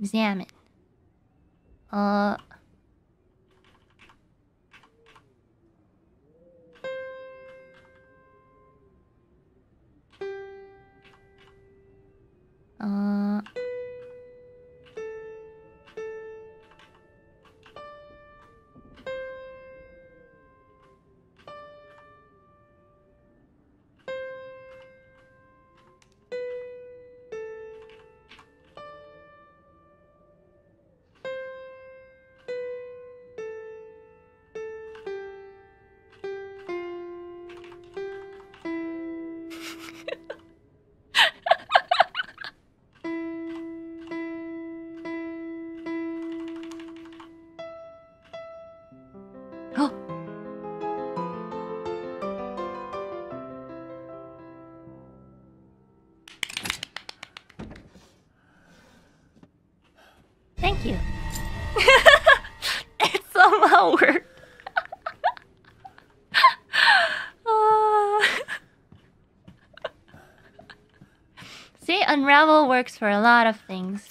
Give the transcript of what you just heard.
Examine. Uh. Thank you. it somehow worked. See, Unravel works for a lot of things.